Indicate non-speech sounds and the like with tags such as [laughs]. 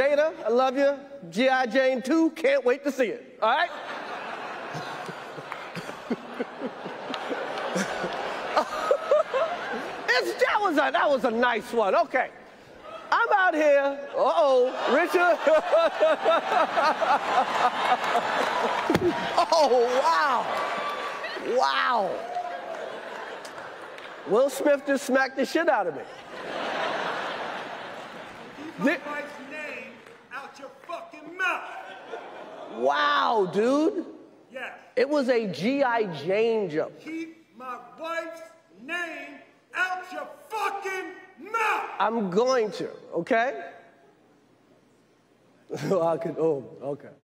Jada, I love you. G.I. Jane 2, can't wait to see it. All right? [laughs] that, was a, that was a nice one. Okay. I'm out here. Uh-oh, Richard. [laughs] oh, wow. Wow. Will Smith just smacked the shit out of me. Name out your fucking mouth. Wow, dude. Yes. It was a G.I. Jane jump. Keep my wife's name out your fucking mouth. I'm going to, okay? [laughs] I could, oh, okay.